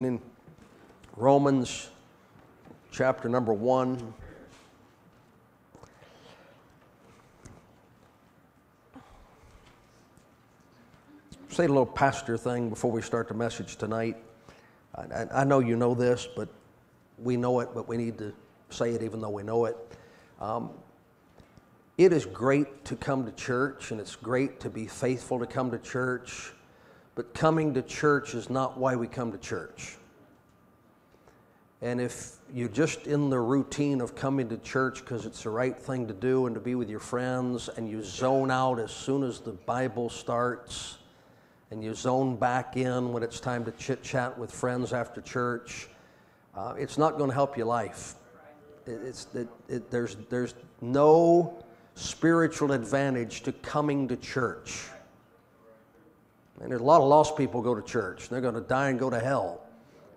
in Romans chapter number one. Say a little pastor thing before we start the message tonight. I, I, know you know this, but we know it, but we need to say it even though we know it. Um, it is great to come to church, and it's great to be faithful to come to church but coming to church is not why we come to church. And if you're just in the routine of coming to church because it's the right thing to do and to be with your friends, and you zone out as soon as the Bible starts, and you zone back in when it's time to chit chat with friends after church, uh, it's not going to help your life. It, it, it, there's, there's no spiritual advantage to coming to church. And there's a lot of lost people go to church. They're going to die and go to hell,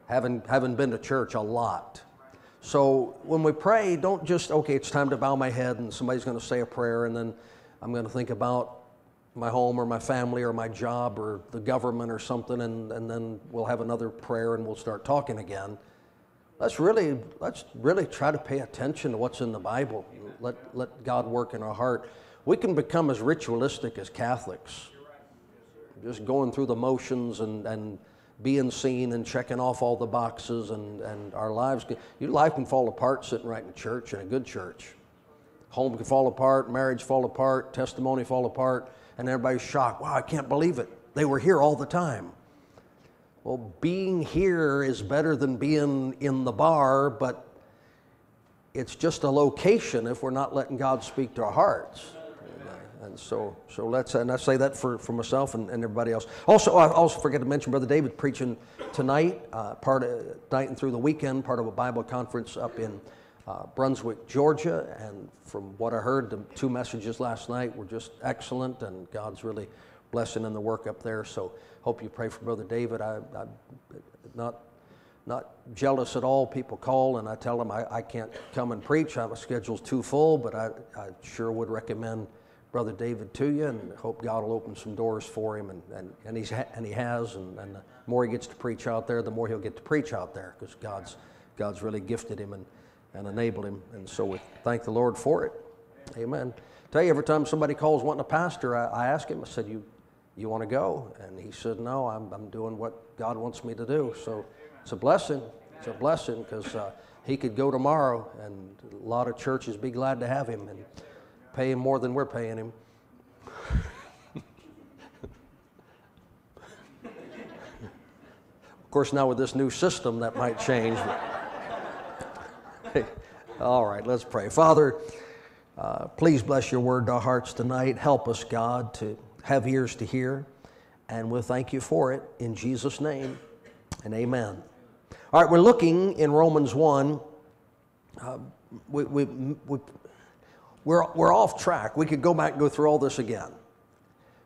having, having been to church a lot. So when we pray, don't just, okay, it's time to bow my head and somebody's going to say a prayer and then I'm going to think about my home or my family or my job or the government or something and, and then we'll have another prayer and we'll start talking again. Let's really, let's really try to pay attention to what's in the Bible. Let, let God work in our heart. We can become as ritualistic as Catholics just going through the motions and, and being seen and checking off all the boxes and, and our lives your life can fall apart sitting right in church in a good church. Home can fall apart marriage fall apart testimony fall apart and everybody's shocked. Wow i can't believe it. They were here all the time. Well being here is better than being in the bar but it's just a location if we're not letting god speak to our hearts and so, so let's, and I say that for, for myself and, and everybody else. Also, I also forget to mention Brother David preaching tonight, uh, part of night and through the weekend, part of a Bible conference up in uh, Brunswick, Georgia. And from what I heard, the two messages last night were just excellent, and God's really blessing in the work up there. So, hope you pray for Brother David. I, I'm not not jealous at all. People call and I tell them I, I can't come and preach. My schedule's too full, but I, I sure would recommend Brother David to you and hope God will open some doors for him. And, and, and, he's ha- and he has. And, and the more he gets to preach out there, the more he'll get to preach out there because God's, God's really gifted him and, and enabled him. And so we thank the Lord for it. Amen. Tell you, every time somebody calls wanting a pastor, I, I ask him, I said, You, you want to go? And he said, No, I'm, I'm doing what God wants me to do. So it's a blessing. It's a blessing because uh, he could go tomorrow, and a lot of churches be glad to have him. And, pay him more than we're paying him. of course, now with this new system, that might change. All right, let's pray. Father, uh, please bless your word to our hearts tonight. Help us, God, to have ears to hear. And we'll thank you for it in Jesus' name and amen. All right, we're looking in Romans 1. Uh, we, we, we we're, we're off track. We could go back and go through all this again.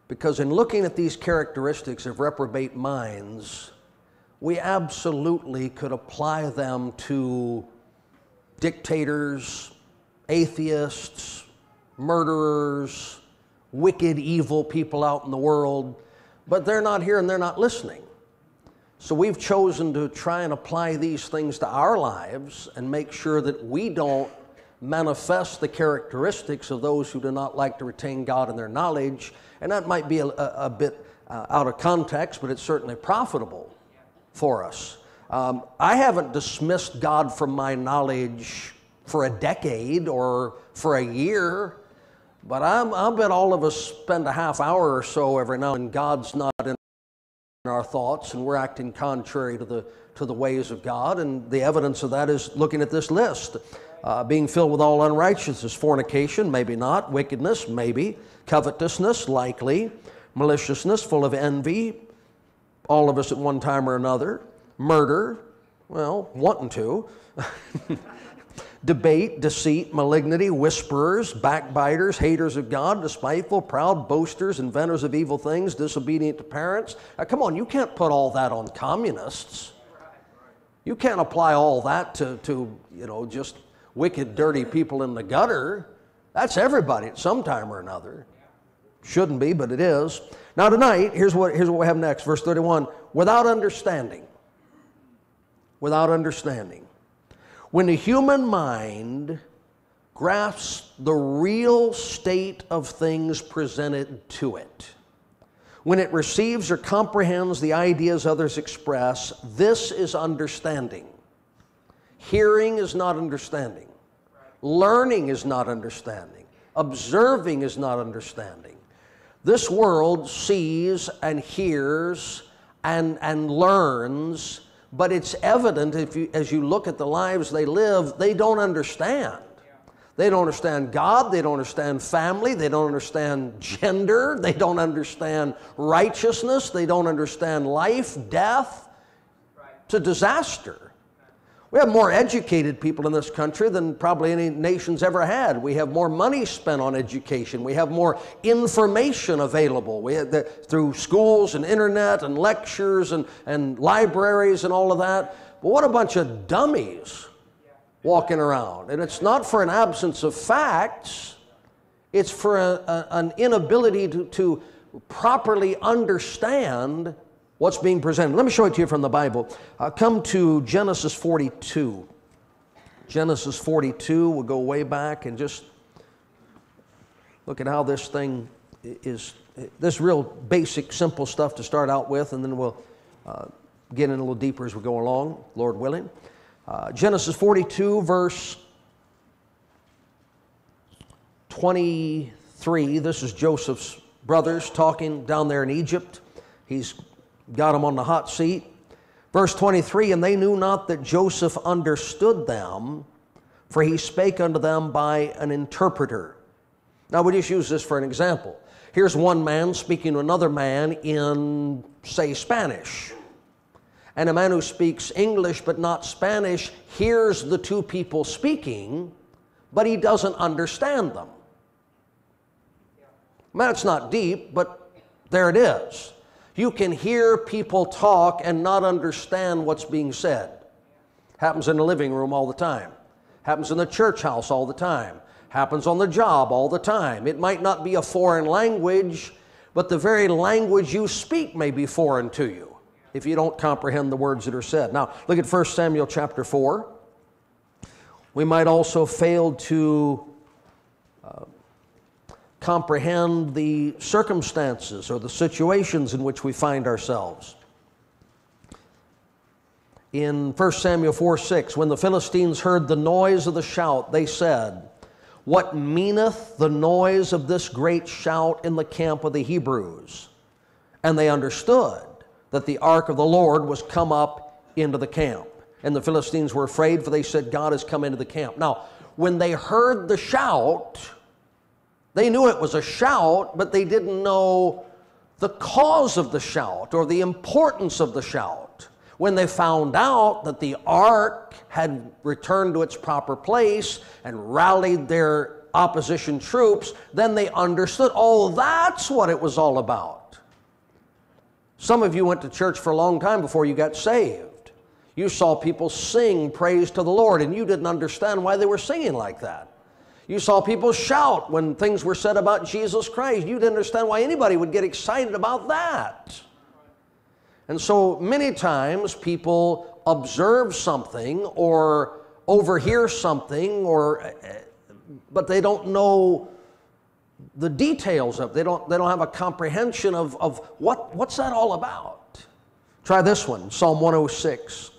Because in looking at these characteristics of reprobate minds, we absolutely could apply them to dictators, atheists, murderers, wicked, evil people out in the world, but they're not here and they're not listening. So we've chosen to try and apply these things to our lives and make sure that we don't manifest the characteristics of those who do not like to retain God in their knowledge. And that might be a, a, a bit uh, out of context, but it's certainly profitable for us. Um, I haven't dismissed God from my knowledge for a decade or for a year, but I'm, I bet all of us spend a half hour or so every now and God's not in our thoughts and we're acting contrary to the, to the ways of God. And the evidence of that is looking at this list uh, being filled with all unrighteousness, fornication, maybe not, wickedness, maybe, covetousness, likely, maliciousness, full of envy, all of us at one time or another, murder, well, wanting to, debate, deceit, malignity, whisperers, backbiters, haters of God, despiteful, proud, boasters, inventors of evil things, disobedient to parents. Now, come on, you can't put all that on communists. You can't apply all that to, to you know, just wicked, dirty people in the gutter. That's everybody at some time or another. Shouldn't be, but it is. Now, tonight, here's what, here's what we have next. Verse 31 without understanding. without understanding. When the human mind grasps the real state of things presented to it, when it receives or comprehends the ideas others express, this is understanding. Hearing is not understanding. Learning is not understanding. Observing is not understanding. This world sees and hears and, and learns, but it's evident if you, as you look at the lives they live, they don't understand. They don't understand God, they don't understand family, they don't understand gender, they don't understand righteousness, they don't understand life, death. It's a disaster. We have more educated people in this country than probably any nation's ever had. We have more money spent on education. We have more information available we have the, through schools and internet and lectures and, and libraries and all of that. But what a bunch of dummies walking around. And it's not for an absence of facts, it's for a, a, an inability to, to properly understand what's being presented. Let me show it to you from the Bible. Uh, come to Genesis 42. Genesis 42, we'll go way back and just look at how this thing is. This real basic, simple stuff to start out with, and then we'll uh, get in a little deeper as we go along, Lord willing. Uh, Genesis 42, verse 23. This is Joseph's brothers talking down there in Egypt. He's got them on the hot seat. Verse 23 And they knew not that Joseph understood them, for he spake unto them by an interpreter. Now, we just use this for an example. Here's one man speaking to another man in, say, Spanish and a man who speaks English but not Spanish hears the two people speaking, but he doesn't understand them. Man, it's not deep, but there it is. You can hear people talk and not understand what's being said. Happens in the living room all the time. Happens in the church house all the time. Happens on the job all the time. It might not be a foreign language, but the very language you speak may be foreign to you if you don't comprehend the words that are said. Now, look at 1 Samuel chapter 4. We might also fail to comprehend the circumstances or the situations in which we find ourselves. In 1 Samuel 4 6, when the Philistines heard the noise of the shout, they said, What meaneth the noise of this great shout in the camp of the Hebrews? And they understood that the ark of the Lord was come up into the camp. And the Philistines were afraid, for they said, God has come into the camp. Now, when they heard the shout, they knew it was a shout, but they didn't know the cause of the shout or the importance of the shout. When they found out that the ark had returned to its proper place and rallied their opposition troops, then they understood, oh, that's what it was all about. Some of you went to church for a long time before you got saved. You saw people sing praise to the Lord, and you didn't understand why they were singing like that. You saw people shout when things were said about Jesus Christ. You didn't understand why anybody would get excited about that. And so many times people observe something or overhear something or but they don't know the details of. They don't, they don't have a comprehension of, of what, what's that all about. Try this one Psalm 106.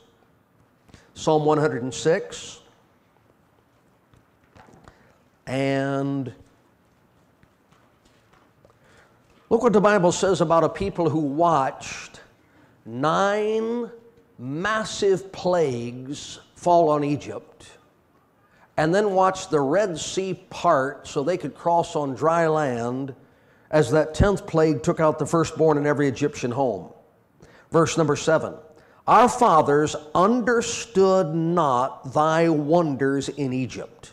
Psalm 106. And look what the Bible says about a people who watched nine massive plagues fall on Egypt and then watched the Red Sea part so they could cross on dry land as that tenth plague took out the firstborn in every Egyptian home. Verse number seven Our fathers understood not thy wonders in Egypt.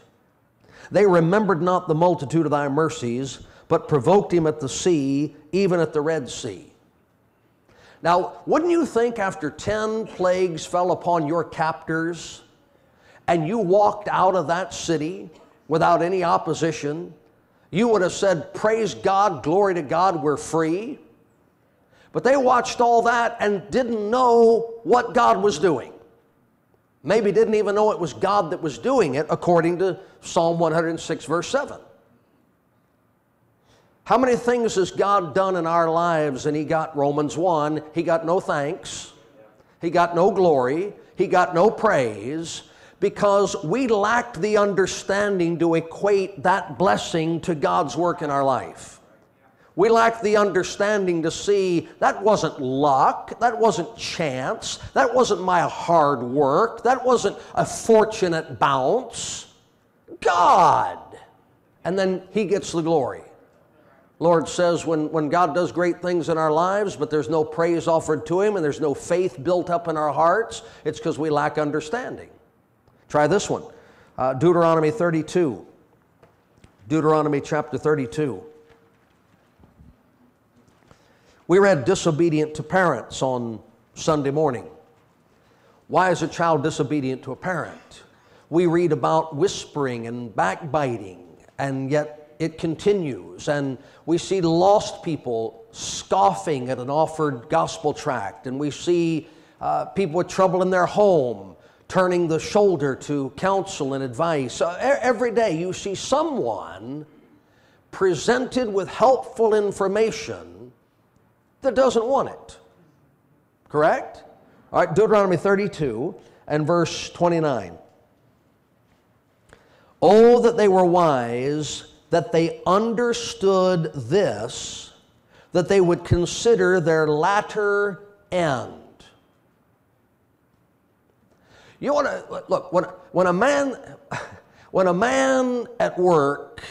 They remembered not the multitude of thy mercies, but provoked him at the sea, even at the Red Sea. Now, wouldn't you think after 10 plagues fell upon your captors, and you walked out of that city without any opposition, you would have said, Praise God, glory to God, we're free. But they watched all that and didn't know what God was doing. Maybe didn't even know it was God that was doing it, according to Psalm 106, verse 7. How many things has God done in our lives? And He got Romans 1, He got no thanks, He got no glory, He got no praise, because we lacked the understanding to equate that blessing to God's work in our life. We lack the understanding to see that wasn't luck, that wasn't chance, that wasn't my hard work, that wasn't a fortunate bounce. God. And then He gets the glory. Lord says when, when God does great things in our lives, but there's no praise offered to Him and there's no faith built up in our hearts, it's because we lack understanding. Try this one uh, Deuteronomy 32. Deuteronomy chapter 32. We read disobedient to parents on Sunday morning. Why is a child disobedient to a parent? We read about whispering and backbiting, and yet it continues. And we see lost people scoffing at an offered gospel tract. And we see uh, people with trouble in their home turning the shoulder to counsel and advice. Uh, every day you see someone presented with helpful information that doesn't want it. Correct? All right, Deuteronomy 32 and verse 29. Oh, that they were wise that they understood this, that they would consider their latter end. You want to look when, when a man when a man at work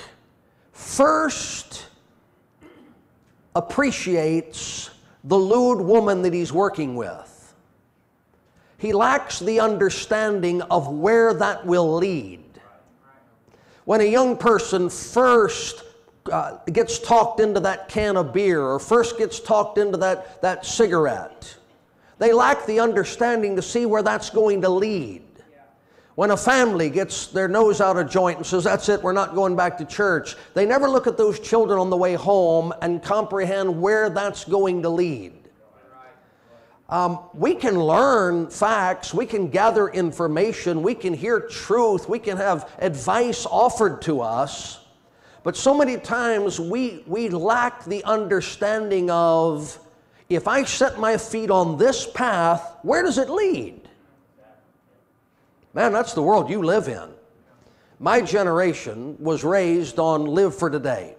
first appreciates the lewd woman that he's working with, he lacks the understanding of where that will lead. When a young person first uh, gets talked into that can of beer or first gets talked into that, that cigarette, they lack the understanding to see where that's going to lead. When a family gets their nose out of joint and says, That's it, we're not going back to church, they never look at those children on the way home and comprehend where that's going to lead. Um, we can learn facts, we can gather information, we can hear truth, we can have advice offered to us, but so many times we, we lack the understanding of if I set my feet on this path, where does it lead? Man, that's the world you live in. My generation was raised on live for today.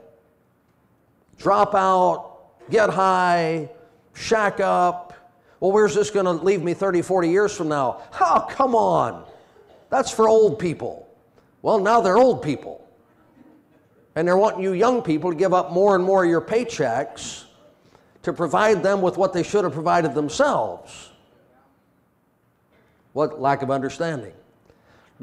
Drop out, get high, shack up, well, where's this going to leave me 30, 40 years from now? Oh, come on. That's for old people. Well, now they're old people. And they're wanting you young people to give up more and more of your paychecks to provide them with what they should have provided themselves. What lack of understanding.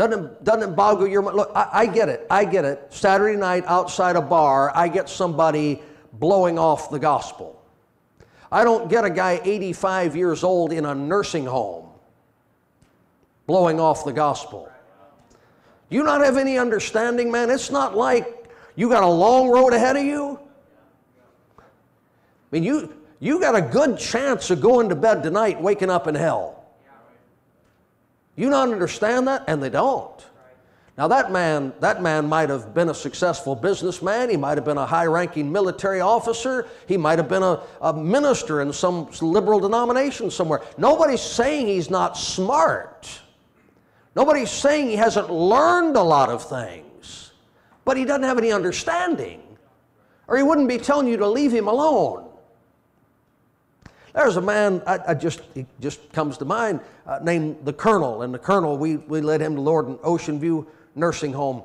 Doesn't doesn't boggle your mind? Look, I, I get it. I get it. Saturday night outside a bar, I get somebody blowing off the gospel. I don't get a guy 85 years old in a nursing home blowing off the gospel. You not have any understanding, man? It's not like you got a long road ahead of you. I mean, you, you got a good chance of going to bed tonight waking up in hell. You not understand that? And they don't. Now that man, that man might have been a successful businessman. He might have been a high-ranking military officer. He might have been a, a minister in some liberal denomination somewhere. Nobody's saying he's not smart. Nobody's saying he hasn't learned a lot of things, but he doesn't have any understanding, or he wouldn't be telling you to leave him alone. There's a man, I, I just, he just comes to mind, uh, named the Colonel. And the Colonel, we, we led him to Lord in Ocean View, nursing home.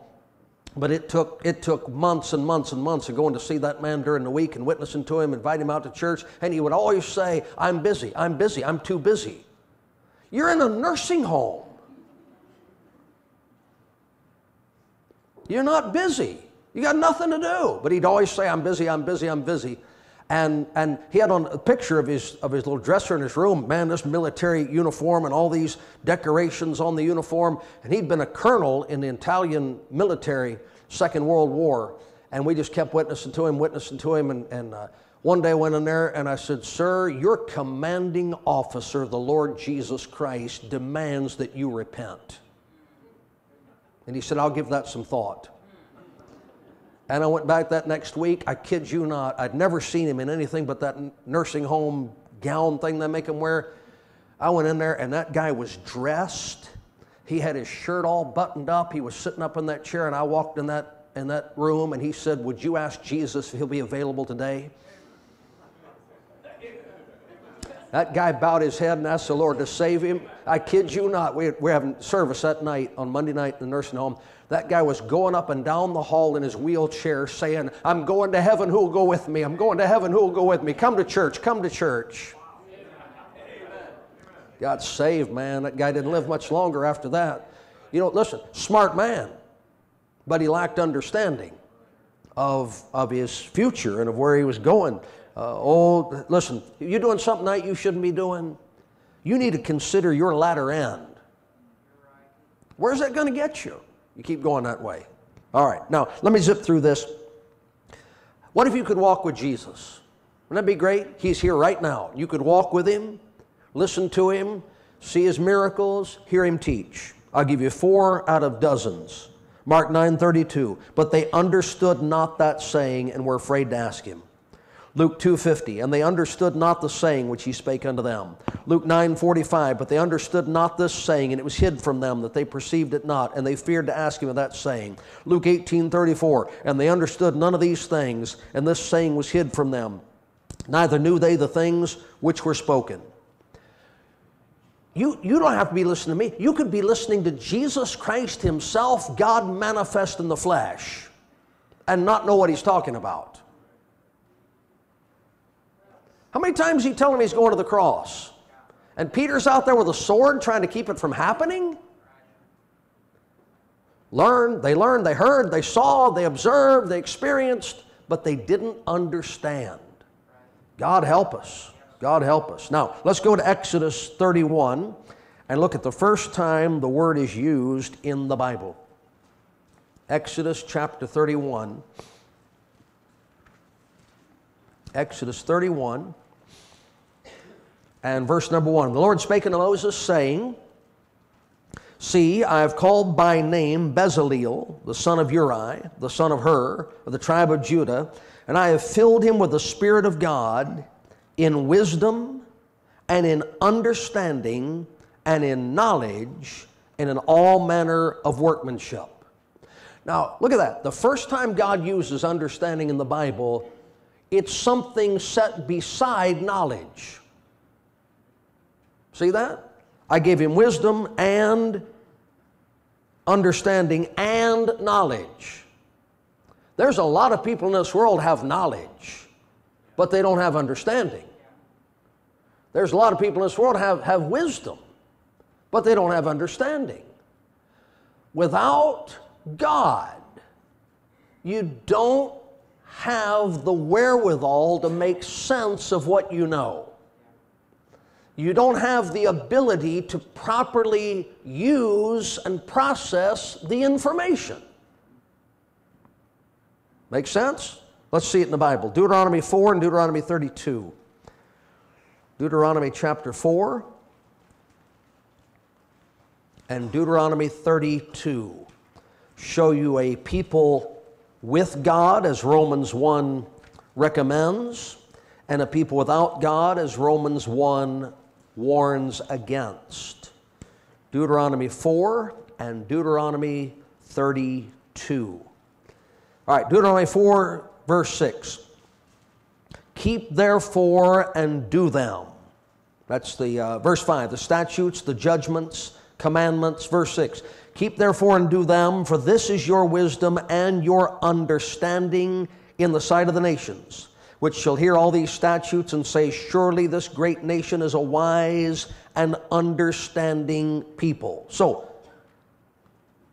But it took, it took months and months and months of going to see that man during the week and witnessing to him, invite him out to church, and he would always say, I'm busy, I'm busy, I'm too busy. You're in a nursing home. You're not busy. You got nothing to do. But he'd always say, I'm busy, I'm busy, I'm busy. And, and he had on a picture of his, of his little dresser in his room, man, this military uniform and all these decorations on the uniform. And he'd been a colonel in the Italian military, Second World War. And we just kept witnessing to him, witnessing to him. And, and uh, One day I went in there and I said, Sir, your commanding officer, the Lord Jesus Christ, demands that you repent. And he said, I'll give that some thought. And I went back that next week. I kid you not, I'd never seen him in anything but that nursing home gown thing they make him wear. I went in there and that guy was dressed. He had his shirt all buttoned up. He was sitting up in that chair, and I walked in that, in that room and he said, Would you ask Jesus if he'll be available today? That guy bowed his head and asked the Lord to save him. I kid you not. We, we're having service that night on Monday night in the nursing home. That guy was going up and down the hall in his wheelchair saying, I'm going to heaven. Who will go with me? I'm going to heaven. Who will go with me? Come to church. Come to church. Got saved, man. That guy didn't live much longer after that. You know, listen, smart man, but he lacked understanding of, of his future and of where he was going. Uh, oh, listen, you're doing something that you shouldn't be doing. You need to consider your latter end. Where's that going to get you? You keep going that way. All right, now let me zip through this. What if you could walk with Jesus? Wouldn't that be great? He's here right now. You could walk with him, listen to him, see his miracles, hear him teach. I'll give you four out of dozens. Mark 9:32. But they understood not that saying and were afraid to ask him. Luke 2:50, and they understood not the saying which he spake unto them. Luke 9:45, but they understood not this saying, and it was hid from them that they perceived it not, and they feared to ask him of that saying. Luke 18:34, and they understood none of these things, and this saying was hid from them. Neither knew they the things which were spoken. You, you don't have to be listening to me. You could be listening to Jesus Christ Himself, God manifest in the flesh, and not know what He's talking about. How many times he telling him he's going to the cross? And Peter's out there with a sword trying to keep it from happening? Learned, they learned, they heard, they saw, they observed, they experienced, but they didn't understand. God help us. God help us. Now, let's go to Exodus 31 and look at the first time the word is used in the Bible. Exodus chapter 31. Exodus 31 and verse number one The Lord spake unto Moses, saying, See, I have called by name Bezaleel, the son of Uri, the son of Hur, of the tribe of Judah, and I have filled him with the Spirit of God in wisdom and in understanding and in knowledge and in all manner of workmanship. Now, look at that. The first time God uses understanding in the Bible, it's something set beside knowledge. See that? I gave him wisdom and understanding and knowledge. There's a lot of people in this world have knowledge, but they don't have understanding. There's a lot of people in this world have, have wisdom, but they don't have understanding. Without God, you don't have the wherewithal to make sense of what you know you don't have the ability to properly use and process the information. Make sense? Let's see it in the Bible. Deuteronomy 4 and Deuteronomy 32. Deuteronomy chapter 4 and Deuteronomy 32 show you a people with God, as Romans 1 recommends, and a people without God, as Romans 1 warns against. Deuteronomy 4 and Deuteronomy 32. All right, Deuteronomy 4, verse 6. Keep therefore and do them. That's the uh, verse 5, the statutes, the judgments, commandments. Verse 6. Keep therefore and do them, for this is your wisdom and your understanding in the sight of the nations which shall hear all these statutes and say, Surely this great nation is a wise and understanding people. So,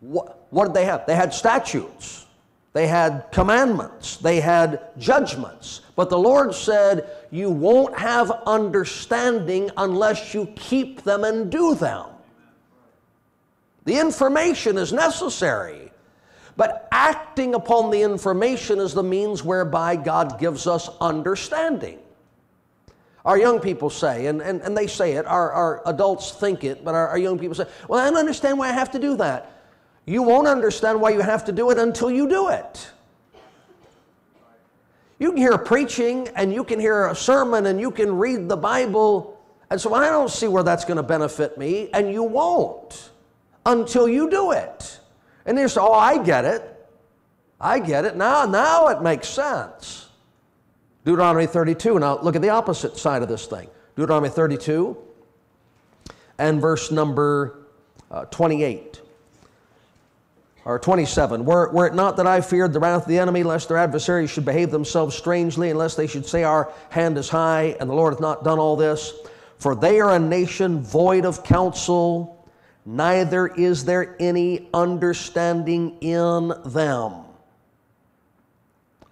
what, what did they have? They had statutes, they had commandments, they had judgments. But the Lord said, You won't have understanding unless you keep them and do them. The information is necessary, But acting upon the information is the means whereby God gives us understanding. Our young people say, and, and, and they say it, our, our adults think it, but our, our young people say, Well, I don't understand why I have to do that. You won't understand why you have to do it until you do it. You can hear preaching and you can hear a sermon and you can read the Bible, and so I don't see where that's going to benefit me, and you won't until you do it. And you say, Oh, I get it. I get it. Now, now it makes sense. Deuteronomy 32. Now look at the opposite side of this thing. Deuteronomy 32 and verse number uh, 28 or 27. Were, were it not that I feared the wrath of the enemy, lest their adversaries should behave themselves strangely, unless they should say, Our hand is high, and the Lord hath not done all this. For they are a nation void of counsel, neither is there any understanding in them.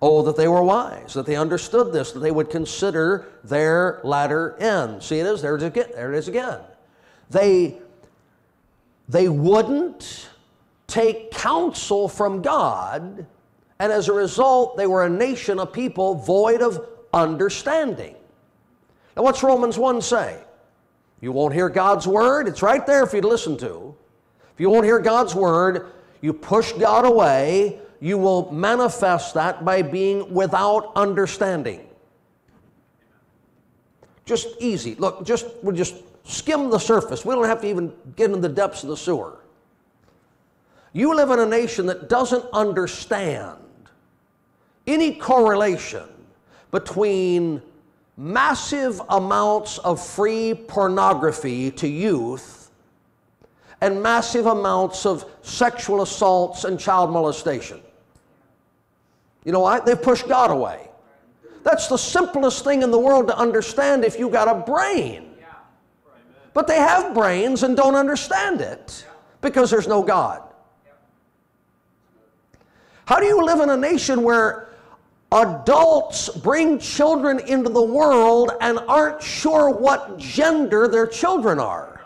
Oh, that they were wise, that they understood this, that they would consider their latter end. See, it is, there it is again. There it is again. They, they wouldn't take counsel from God, and as a result, they were a nation of people void of understanding. Now, what's Romans 1 say? You won't hear God's word, it's right there for you listen to. If you won't hear God's word, you push God away, you will manifest that by being without understanding. Just easy. Look, just we just skim the surface. We don't have to even get in the depths of the sewer. You live in a nation that doesn't understand any correlation between massive amounts of free pornography to youth and massive amounts of sexual assaults and child molestation. You know why? They've pushed God away. That's the simplest thing in the world to understand if you've got a brain. But they have brains and don't understand it because there's no God. How do you live in a nation where adults bring children into the world and aren't sure what gender their children are?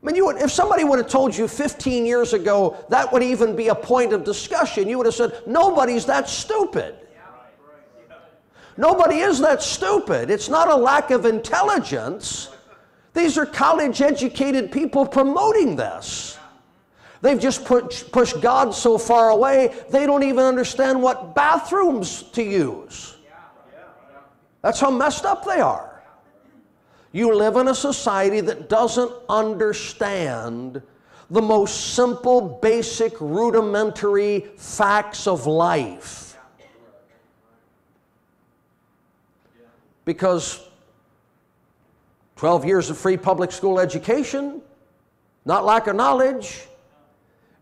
I mean, you would, if somebody would have told you 15 years ago that would even be a point of discussion, you would have said, nobody's that stupid. Nobody is that stupid. It's not a lack of intelligence. These are college educated people promoting this. They've just pushed God so far away, they don't even understand what bathrooms to use. That's how messed up they are. You live in a society that doesn't understand the most simple, basic, rudimentary facts of life. Because 12 years of free public school education, not lack of knowledge,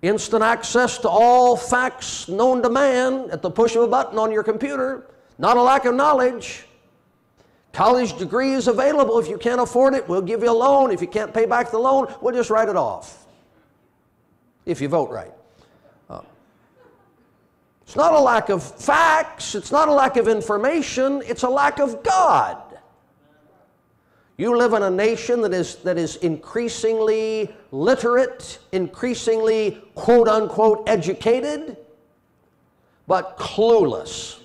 instant access to all facts known to man at the push of a button on your computer, not a lack of knowledge. College degrees available. If you can't afford it, we'll give you a loan. If you can't pay back the loan, we'll just write it off. If you vote right. Uh, it's not a lack of facts, it's not a lack of information, it's a lack of God. You live in a nation that is, that is increasingly literate, increasingly quote unquote educated, but clueless.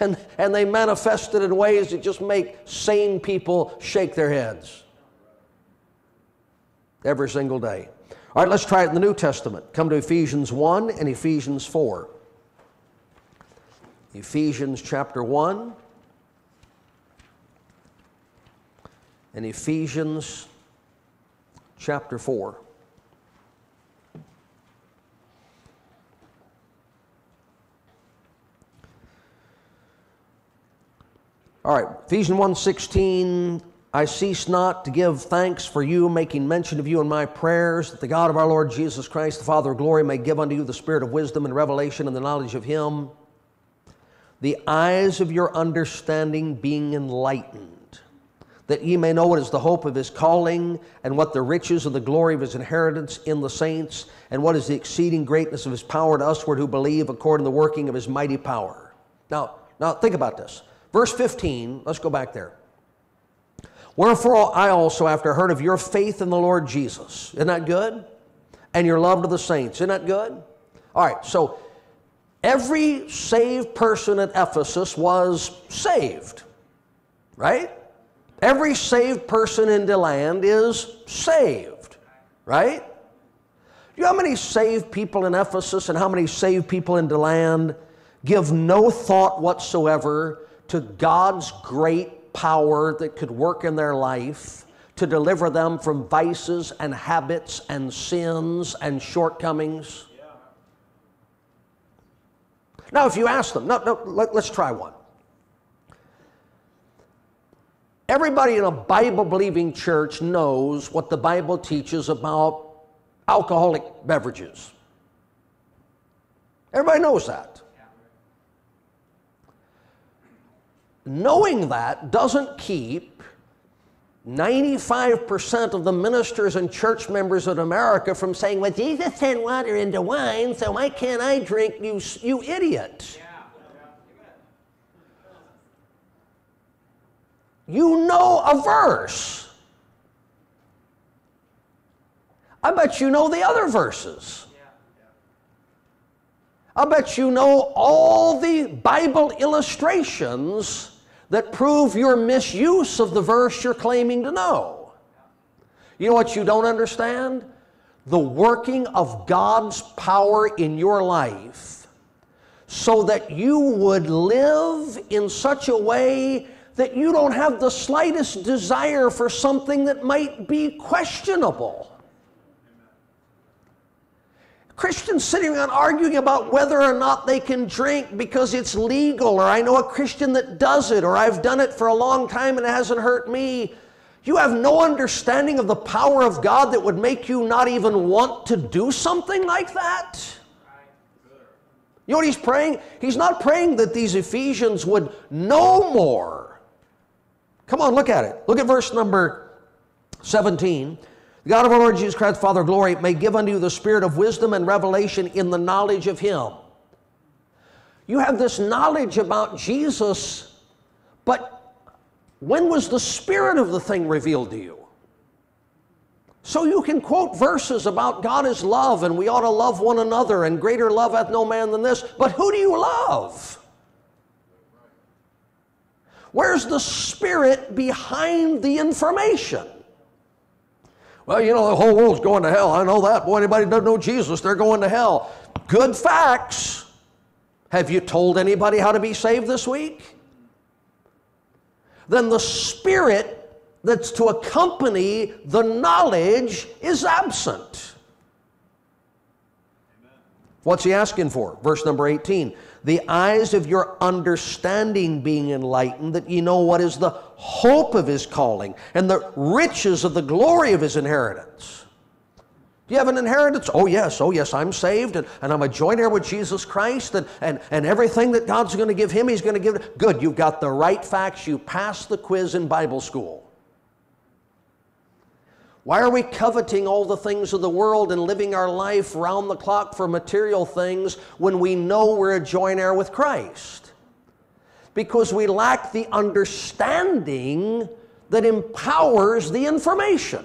And, and they manifest it in ways that just make sane people shake their heads every single day. All right, let's try it in the New Testament. Come to Ephesians 1 and Ephesians 4. Ephesians chapter 1 in Ephesians chapter 4. All right, Ephesians 1:16 I cease not to give thanks for you, making mention of you in my prayers, that the God of our Lord Jesus Christ, the Father of glory, may give unto you the spirit of wisdom and revelation and the knowledge of him, the eyes of your understanding being enlightened that ye may know what is the hope of his calling, and what the riches of the glory of his inheritance in the saints, and what is the exceeding greatness of his power to usward who believe according to the working of his mighty power. Now, now think about this. Verse 15, let's go back there. Wherefore I also, after heard of your faith in the Lord Jesus, isn't that good? and your love to the saints. Isn't that good? All right, so every saved person at Ephesus was saved, right? Every saved person in the land is saved, right? Do you know how many saved people in Ephesus and how many saved people in the land give no thought whatsoever to God's great power that could work in their life to deliver them from vices and habits and sins and shortcomings? Now, if you ask them, no, no, let, us try one. Everybody in a Bible believing church knows what the Bible teaches about alcoholic beverages. Everybody knows that. Knowing that doesn't keep 95% of the ministers and church members in America from saying, Well, Jesus turned water into wine, so why can't I drink, you, you idiot? You know a verse. I bet you know the other verses. I bet you know all the Bible illustrations that prove your misuse of the verse you're claiming to know. You know what you don't understand? The working of God's power in your life so that you would live in such a way that you don't have the slightest desire for something that might be questionable. Christians sitting around arguing about whether or not they can drink because it's legal, or I know a Christian that does it, or I've done it for a long time and it hasn't hurt me. You have no understanding of the power of God that would make you not even want to do something like that. You know what he's praying? He's not praying that these Ephesians would know more. Come on, look at it. Look at verse number 17. The God of our Lord Jesus Christ, Father glory, may give unto you the spirit of wisdom and revelation in the knowledge of Him. You have this knowledge about Jesus, but when was the spirit of the thing revealed to you? So you can quote verses about God is love and we ought to love one another and greater love hath no man than this, but who do you love? Where's the spirit behind the information? Well, you know, the whole world's going to hell. I know that. Boy, anybody doesn't know Jesus, they're going to hell. Good facts. Have you told anybody how to be saved this week? Then the spirit that's to accompany the knowledge is absent. What's he asking for? Verse number 18 the eyes of your understanding being enlightened, that ye know what is the hope of his calling and the riches of the glory of his inheritance. Do you have an inheritance? Oh, yes. Oh, yes. I'm saved and, and I'm a joint heir with Jesus Christ and, and, and everything that God's going to give him, he's going to give. Good. You've got the right facts. You passed the quiz in Bible school. Why are we coveting all the things of the world and living our life round the clock for material things when we know we're a joint heir with Christ? Because we lack the understanding that empowers the information.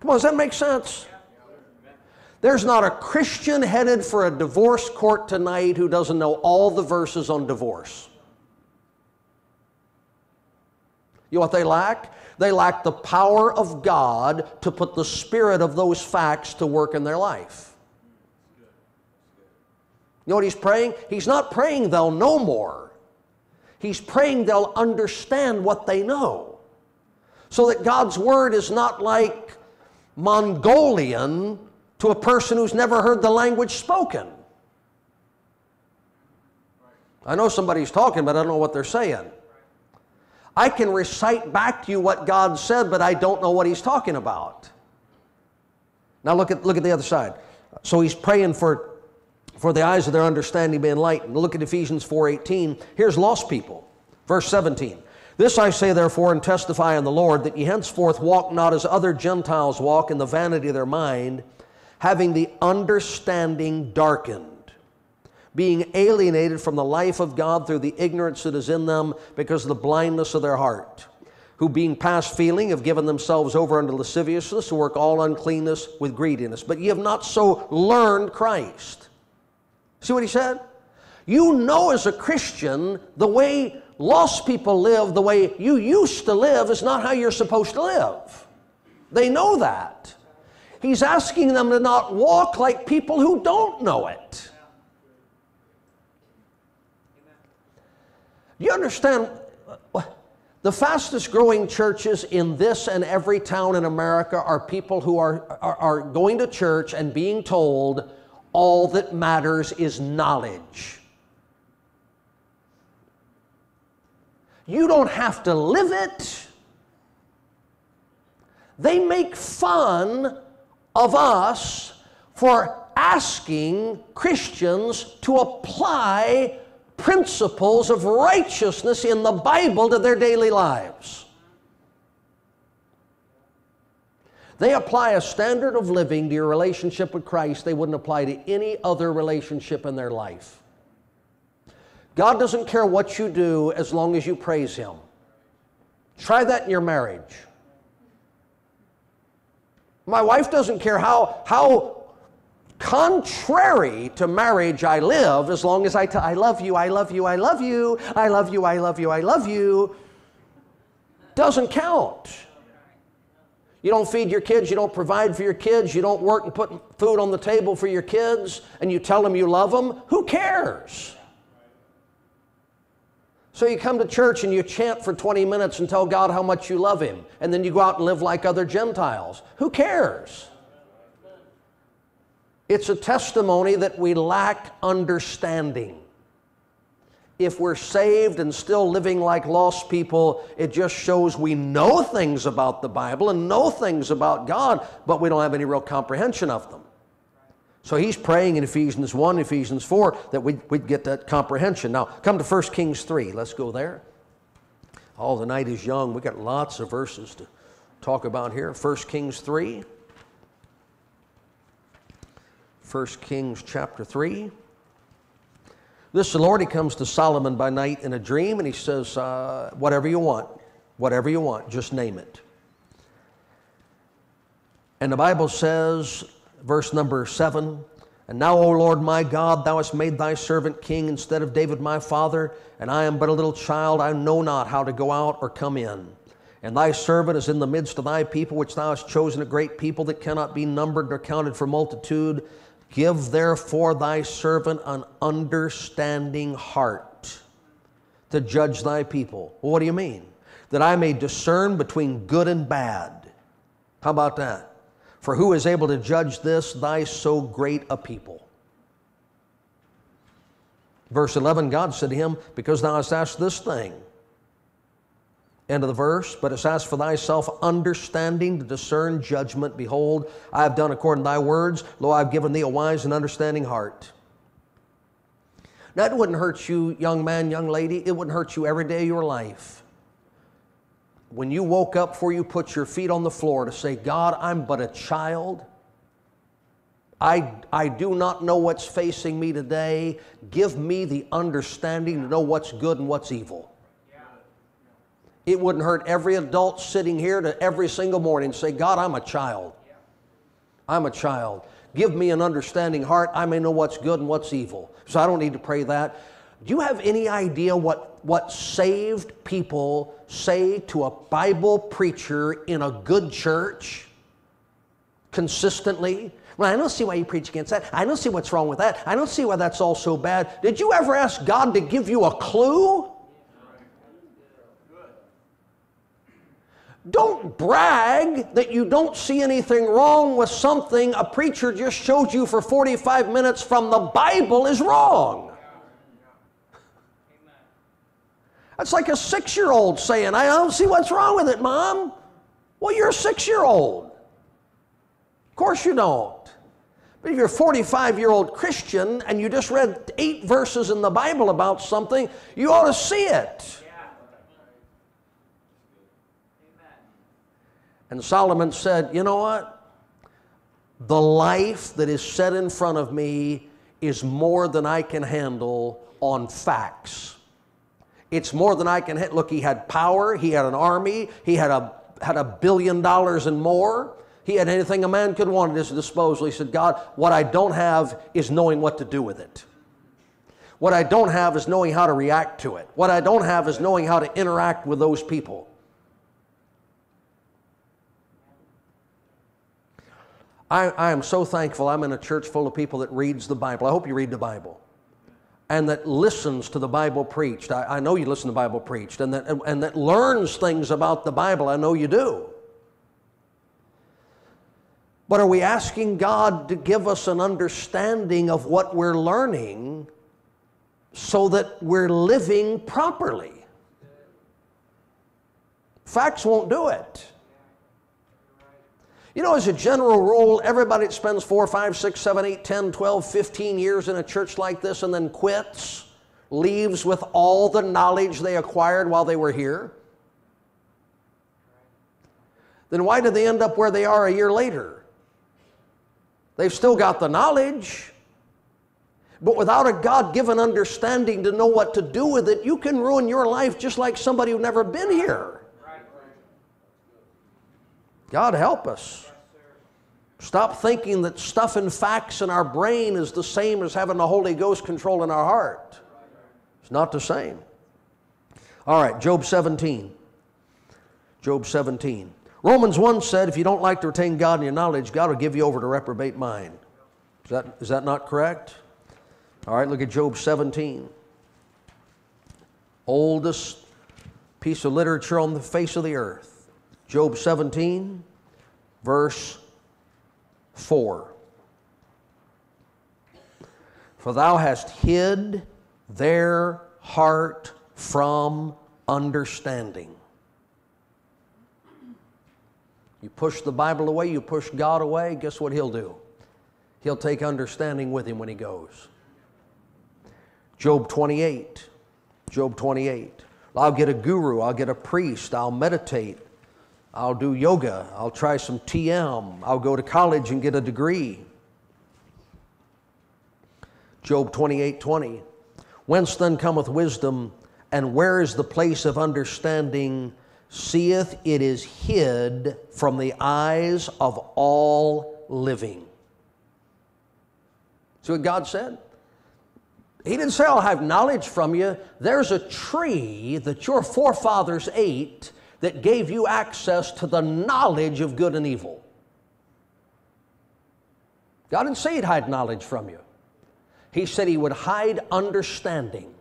Come on, does that make sense? There's not a Christian headed for a divorce court tonight who doesn't know all the verses on divorce. You know what they lack? They lack the power of God to put the spirit of those facts to work in their life. You know what he's praying? He's not praying they'll know more. He's praying they'll understand what they know. So that God's word is not like Mongolian to a person who's never heard the language spoken. I know somebody's talking, but I don't know what they're saying. I can recite back to you what God said, but I don't know what he's talking about. Now look at, look at the other side. So he's praying for, for the eyes of their understanding to be enlightened. Look at Ephesians 4.18. Here's lost people. Verse 17. This I say therefore and testify in the Lord, that ye henceforth walk not as other Gentiles walk in the vanity of their mind, having the understanding darkened being alienated from the life of God through the ignorance that is in them because of the blindness of their heart, who being past feeling have given themselves over unto lasciviousness to work all uncleanness with greediness. But ye have not so learned Christ. See what he said? You know as a Christian, the way lost people live, the way you used to live, is not how you're supposed to live. They know that. He's asking them to not walk like people who don't know it. You understand? Uh, the fastest growing churches in this and every town in America are people who are, are, are, going to church and being told all that matters is knowledge. You don't have to live it. They make fun of us for asking Christians to apply principles of righteousness in the Bible to their daily lives. They apply a standard of living to your relationship with Christ they wouldn't apply to any other relationship in their life. God doesn't care what you do as long as you praise Him. Try that in your marriage. My wife doesn't care how, how contrary to marriage I live as long as I, love you, I love you, I love you, I love you, I love you, I love you. Doesn't count. You don't feed your kids, you don't provide for your kids, you don't work and put food on the table for your kids, and you tell them you love them. Who cares? So you come to church and you chant for 20 minutes and tell God how much you love Him, and then you go out and live like other Gentiles. Who cares? It's a testimony that we lack understanding. If we're saved and still living like lost people, it just shows we know things about the Bible and know things about God, but we don't have any real comprehension of them. So he's praying in Ephesians 1, Ephesians 4, that we'd, we'd get that comprehension. Now, come to 1 Kings 3. Let's go there. Oh, the night is young. we got lots of verses to talk about here. 1 Kings 3. 1 Kings chapter 3. This the Lord, he comes to Solomon by night in a dream and he says, uh, Whatever you want, whatever you want, just name it. And the Bible says, verse number 7 And now, O Lord my God, thou hast made thy servant king instead of David my father, and I am but a little child, I know not how to go out or come in. And thy servant is in the midst of thy people, which thou hast chosen a great people that cannot be numbered nor counted for multitude. Give therefore thy servant an understanding heart to judge thy people. Well, what do you mean? That I may discern between good and bad. How about that? For who is able to judge this, thy so great a people? Verse 11 God said to him, Because thou hast asked this thing, End of the verse. But it's asked for thyself understanding to discern judgment. Behold, I have done according to thy words. Lo, I have given thee a wise and understanding heart. Now, it wouldn't hurt you, young man, young lady. It wouldn't hurt you every day of your life. When you woke up before you put your feet on the floor to say, God, I'm but a child. I, I do not know what's facing me today. Give me the understanding to know what's good and what's evil. It wouldn't hurt every adult sitting here to every single morning say, God, I'm a child. I'm a child. Give me an understanding heart. I may know what's good and what's evil. So I don't need to pray that. Do you have any idea what, what saved people say to a Bible preacher in a good church consistently? Well, I don't see why you preach against that. I don't see what's wrong with that. I don't see why that's all so bad. Did you ever ask God to give you a clue? Don't brag that you don't see anything wrong with something a preacher just showed you for 45 minutes from the Bible is wrong. That's like a six year old saying, I don't see what's wrong with it, Mom. Well, you're a six year old. Of course you don't. But if you're a 45 year old Christian and you just read eight verses in the Bible about something, you ought to see it. And Solomon said, You know what? The life that is set in front of me is more than I can handle on facts. It's more than I can hit. Look, he had power, he had an army, he had a, had a billion dollars and more. He had anything a man could want at his disposal. He said, God, what I don't have is knowing what to do with it. What I don't have is knowing how to react to it. What I don't have is knowing how to interact with those people. I, I am so thankful I'm in a church full of people that reads the Bible. I hope you read the Bible. And that listens to the Bible preached. I, I know you listen to the Bible preached. And that, and, and that learns things about the Bible. I know you do. But are we asking God to give us an understanding of what we're learning so that we're living properly? Facts won't do it. You know, as a general rule, everybody that spends four, five, six, seven, eight, 10, 12, 15 years in a church like this and then quits, leaves with all the knowledge they acquired while they were here, then why did they end up where they are a year later? They've still got the knowledge, but without a God given understanding to know what to do with it, you can ruin your life just like somebody who's never been here. God help us. Stop thinking that stuff and facts in our brain is the same as having the Holy Ghost control in our heart. It's not the same. All right, Job 17. Job 17. Romans 1 said, if you don't like to retain God in your knowledge, God will give you over to reprobate mind. Is that, is that not correct? All right, look at Job 17. Oldest piece of literature on the face of the earth. Job 17, verse 4. For thou hast hid their heart from understanding. You push the Bible away, you push God away, guess what He'll do? He'll take understanding with Him when He goes. Job 28. Job 28. I'll get a guru, I'll get a priest, I'll meditate, I'll do yoga. I'll try some TM. I'll go to college and get a degree. Job 28 20. Whence then cometh wisdom, and where is the place of understanding? Seeth it is hid from the eyes of all living. See what God said? He didn't say, I'll have knowledge from you. There's a tree that your forefathers ate that gave you access to the knowledge of good and evil. God didn't say He'd hide knowledge from you, He said He would hide understanding.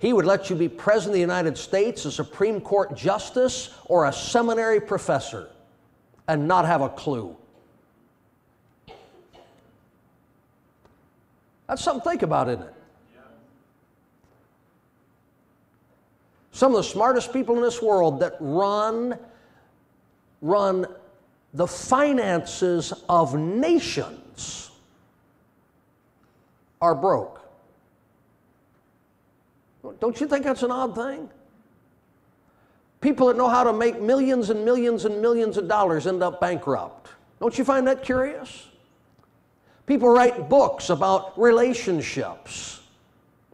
He would let you be president of the United States, a Supreme Court justice, or a seminary professor and not have a clue. That's something to think about, isn't it? Some of the smartest people in this world that run, run the finances of nations are broke. Don't you think that's an odd thing? People that know how to make millions and millions and millions of dollars end up bankrupt. Don't you find that curious? People write books about relationships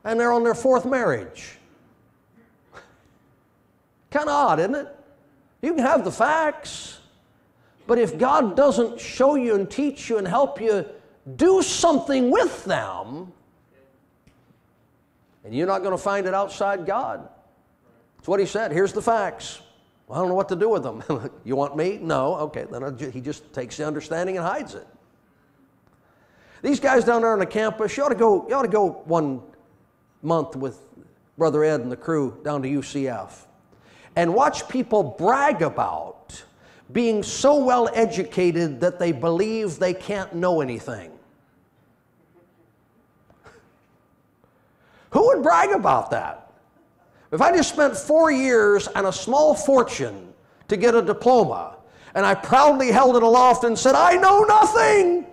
and they're on their fourth marriage. Kind of odd, isn't it? You can have the facts, but if God doesn't show you and teach you and help you do something with them, and you're not going to find it outside God. That's what he said. Here's the facts. Well, I don't know what to do with them. you want me? No. Okay, then he just takes the understanding and hides it. These guys down there on the campus, you ought to go, you ought to go one month with Brother Ed and the crew down to UCF and watch people brag about being so well educated that they believe they can't know anything. Who would brag about that? If I just spent four years and a small fortune to get a diploma, and I proudly held it aloft and said, I know nothing.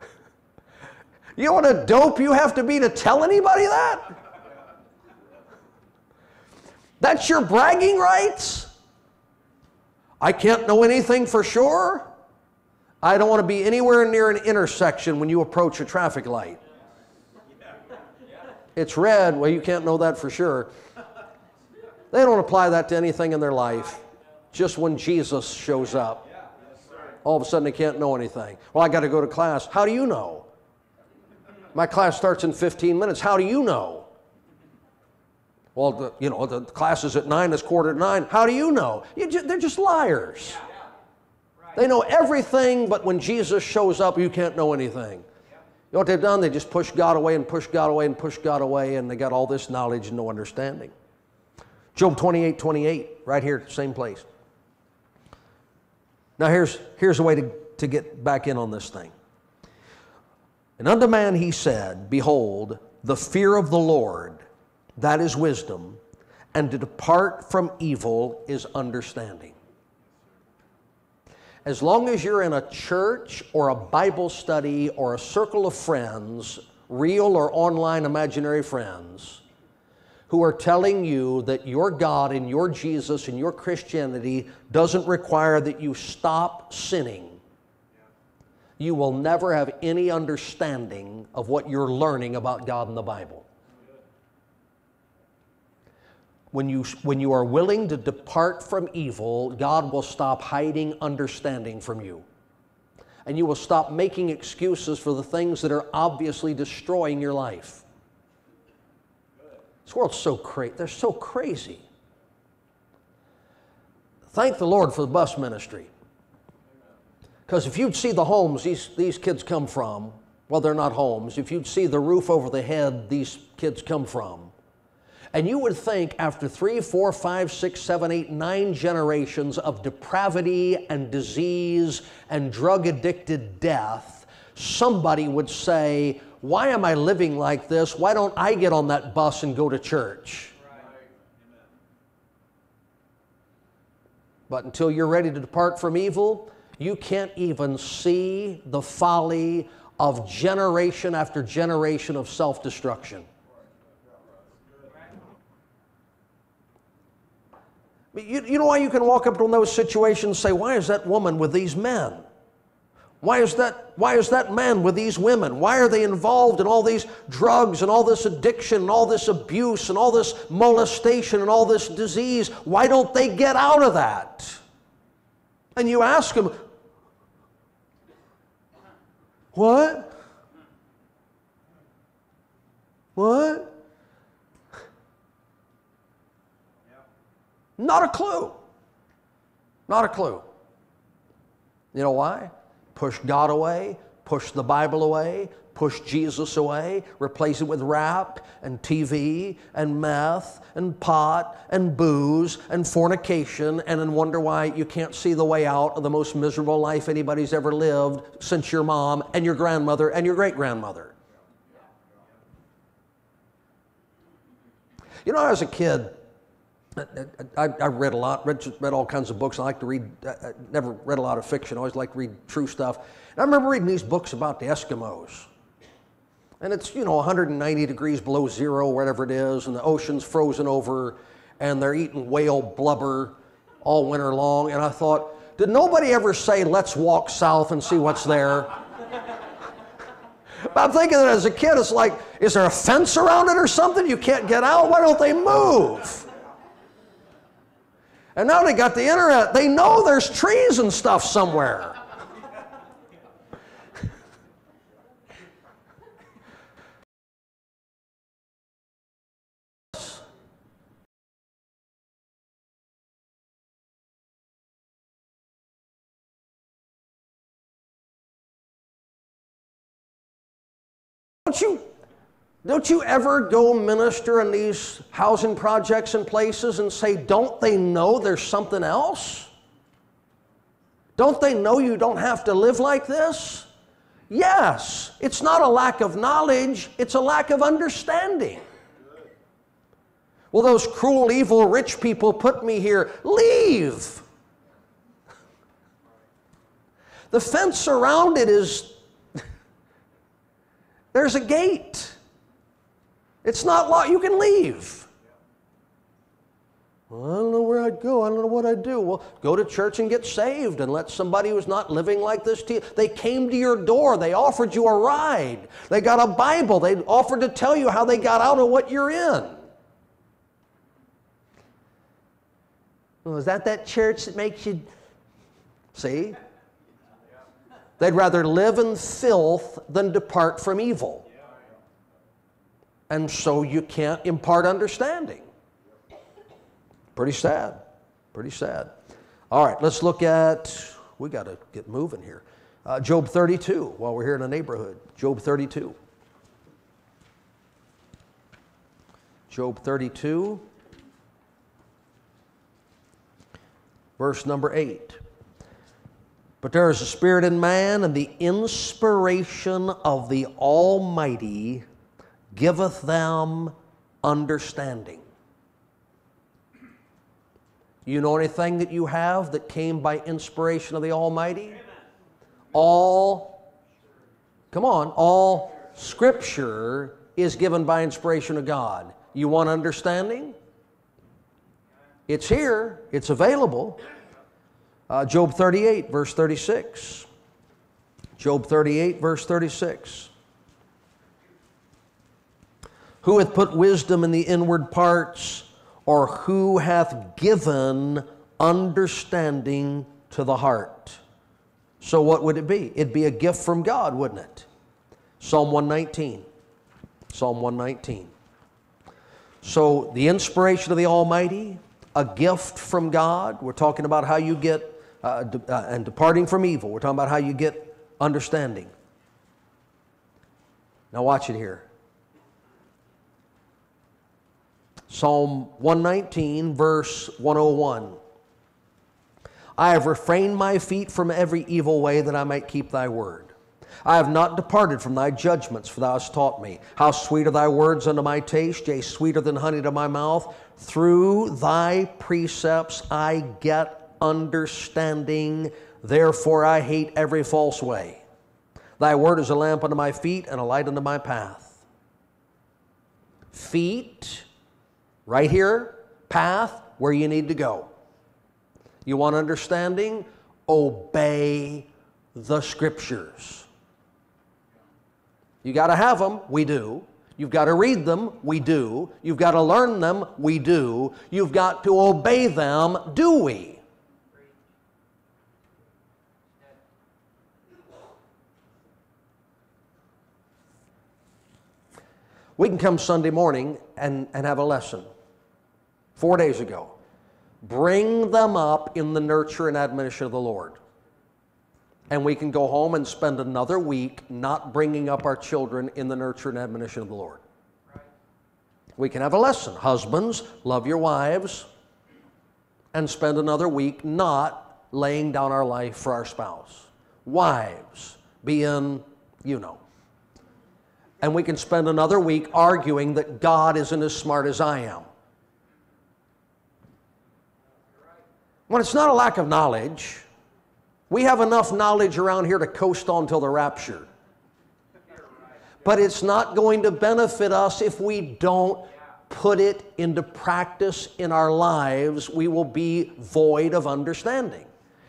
you know what a dope you have to be to tell anybody that? That's your bragging rights? I can't know anything for sure. I don't want to be anywhere near an intersection when you approach a traffic light. It's red. Well, you can't know that for sure. They don't apply that to anything in their life. Just when Jesus shows up, all of a sudden they can't know anything. Well, I got to go to class. How do you know? My class starts in 15 minutes. How do you know? Well, the, you know, the class is at 9, it's quarter to 9. How do you know? You ju- they're just liars. They know everything, but when Jesus shows up, you can't know anything. You know what they've done? They just push God away and push God away and push God away, and they got all this knowledge and no understanding. Job 28 28, right here, same place. Now, here's, here's a way to, to get back in on this thing. And unto man he said, Behold, the fear of the Lord, that is wisdom, and to depart from evil is understanding. As long as you're in a church or a Bible study or a circle of friends, real or online imaginary friends, who are telling you that your God and your Jesus and your Christianity doesn't require that you stop sinning, you will never have any understanding of what you're learning about God in the Bible. When you, when you are willing to depart from evil, God will stop hiding understanding from you. And you will stop making excuses for the things that are obviously destroying your life. This world's so crazy. They're so crazy. Thank the Lord for the bus ministry. Because if you'd see the homes these, these kids come from, well, they're not homes. If you'd see the roof over the head these kids come from, and you would think after three, four, five, six, seven, eight, nine generations of depravity and disease and drug addicted death, somebody would say, Why am I living like this? Why don't I get on that bus and go to church? But until you're ready to depart from evil, you can't even see the folly of generation after generation of self destruction. You, you know why you can walk up to those situations and say, Why is that woman with these men? Why is, that, why is that man with these women? Why are they involved in all these drugs and all this addiction and all this abuse and all this molestation and all this disease? Why don't they get out of that? And you ask them, What? What? Not a clue. Not a clue. You know why? Push God away, push the Bible away, push Jesus away, replace it with rap and TV and meth and pot and booze and fornication, and then wonder why you can't see the way out of the most miserable life anybody's ever lived since your mom and your grandmother and your great grandmother. You know, as a kid, I, I, read a lot, read, read all kinds of books. I like to read, I never read a lot of fiction. I always like to read true stuff. And I remember reading these books about the Eskimos. And it's, you know, 190 degrees below zero, whatever it is, and the ocean's frozen over, and they're eating whale blubber all winter long. And I thought, did nobody ever say, let's walk south and see what's there? but I'm thinking that as a kid, it's like, is there a fence around it or something? You can't get out? Why don't they move? And now they got the internet. They know there's trees and stuff somewhere. Don't you don't you ever go minister in these housing projects and places and say, don't they know there's something else? Don't they know you don't have to live like this? Yes, it's not a lack of knowledge, it's a lack of understanding. Well, those cruel, evil, rich people put me here. Leave. The fence around it is, there's a gate. It's not law. You can leave. Well, I don't know where I'd go. I don't know what I'd do. Well, go to church and get saved and let somebody who's not living like this to you. They came to your door. They offered you a ride. They got a Bible. They offered to tell you how they got out of what you're in. Well, is that that church that makes you see? They'd rather live in filth than depart from evil. And so you can't impart understanding. Pretty sad. Pretty sad. All right, let's look at, we got to get moving here. Uh, Job 32, while we're here in the neighborhood. Job 32. Job 32, verse number 8. But there is a spirit in man, and the inspiration of the Almighty giveth them understanding. You know anything that you have that came by inspiration of the Almighty? All, come on, all Scripture is given by inspiration of God. You want understanding? It's here, it's available. Uh, Job 38, verse 36. Job 38, verse 36. Who hath put wisdom in the inward parts? or who hath given understanding to the heart. So, what would it be? It'd be a gift from God, wouldn't it? Psalm 119. Psalm 119. So, the inspiration of the Almighty, a gift from God. We're talking about how you get, uh, de- uh, and departing from evil. We're talking about how you get understanding. Now, watch it here. Psalm 119, verse 101. I have refrained my feet from every evil way that I might keep thy word. I have not departed from thy judgments, for thou hast taught me. How sweet are thy words unto my taste, yea, sweeter than honey to my mouth. Through thy precepts I get understanding, therefore I hate every false way. Thy word is a lamp unto my feet and a light unto my path. Feet Right here, path where you need to go. You want understanding? Obey the scriptures. You got to have them, we do. You've got to read them, we do. You've got to learn them, we do. You've got to obey them, do we? We can come Sunday morning and, and have a lesson four days ago. Bring them up in the nurture and admonition of the Lord. And we can go home and spend another week not bringing up our children in the nurture and admonition of the Lord. We can have a lesson. Husbands, love your wives, and spend another week not laying down our life for our spouse. Wives, be in, you know. And we can spend another week arguing that God isn't as smart as I am. When it's not a lack of knowledge, we have enough knowledge around here to coast on till the rapture. But it's not going to benefit us if we don't put it into practice in our lives. We will be void of understanding.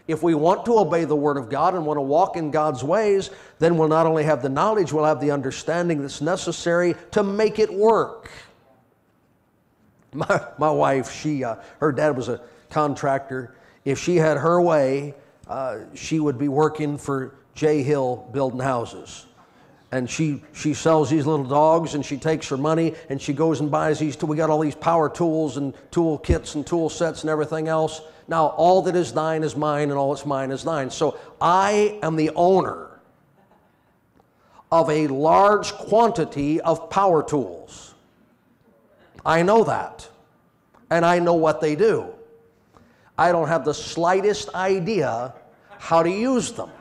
If we want to obey the Word of God and want to walk in God's ways, then we'll not only have the knowledge, we'll have the understanding that's necessary to make it work. My, my wife, she, uh, her dad was a contractor. If she had her way, uh, she would be working for Jay Hill building houses. And she, she sells these little dogs and she takes her money and she goes and buys these. We got all these power tools and tool kits and tool sets and everything else. Now, all that is thine is mine and all that's mine is thine. So I am the owner of a large quantity of power tools. I know that. And I know what they do. I don't have the slightest idea how to use them.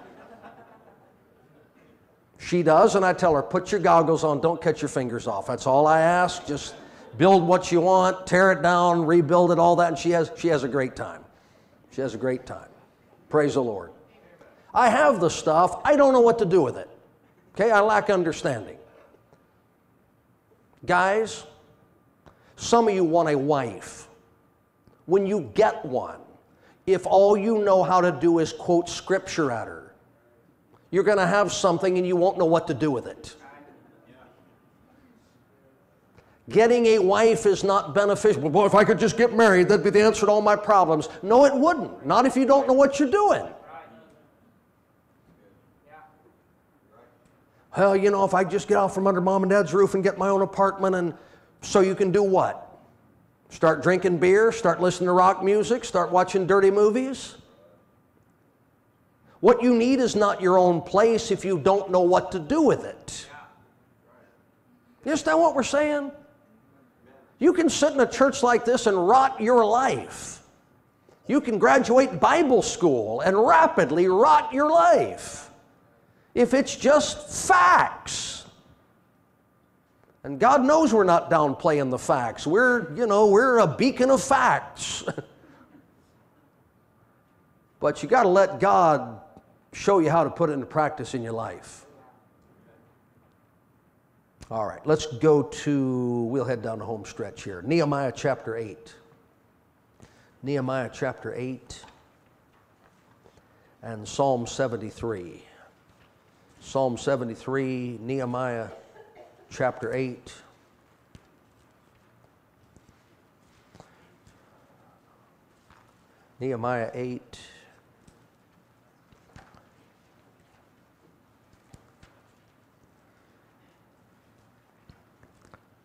She does, and I tell her, put your goggles on, don't cut your fingers off. That's all I ask. Just build what you want, tear it down, rebuild it, all that, and she has, she has a great time. She has a great time. Praise the Lord. I have the stuff, I don't know what to do with it. Okay, I lack understanding. Guys, some of you want a wife when you get one if all you know how to do is quote scripture at her. You're going to have something and you won't know what to do with it. Getting a wife is not beneficial. Well, boy, if I could just get married, that'd be the answer to all my problems. No, it wouldn't. Not if you don't know what you're doing. Well, you know, if I just get out from under mom and dad's roof and get my own apartment, and so you can do what? Start drinking beer, start listening to rock music, start watching dirty movies? What you need is not your own place if you don't know what to do with it. You understand what we're saying? You can sit in a church like this and rot your life. You can graduate Bible school and rapidly rot your life if it's just facts. And God knows we're not downplaying the facts. We're, you know, we're a beacon of facts. but you got to let God show you how to put it into practice in your life. All right, let's go to, we'll head down the home stretch here. Nehemiah chapter 8. Nehemiah chapter 8 and Psalm 73. Psalm 73, Nehemiah chapter 8. Nehemiah 8.